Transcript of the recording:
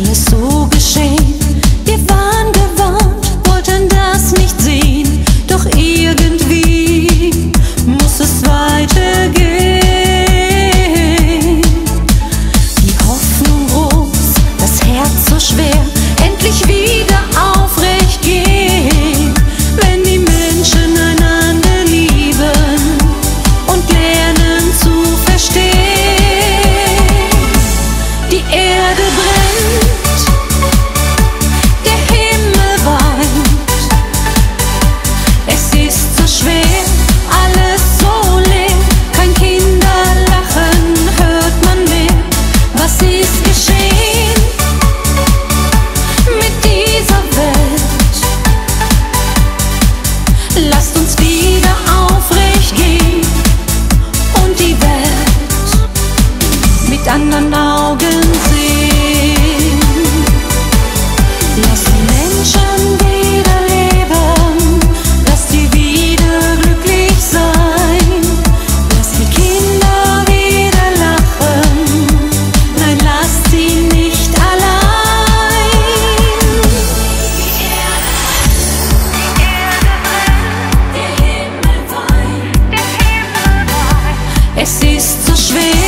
alles so geschehen. Wir waren gewarnt, wollten das nicht sehen, doch irgendwie muss es weitergehen. Die Hoffnung groß, das Herz so schwer. Lasst uns wieder aufrecht gehen und die Welt mit anderen Augen. Es ist so schwer.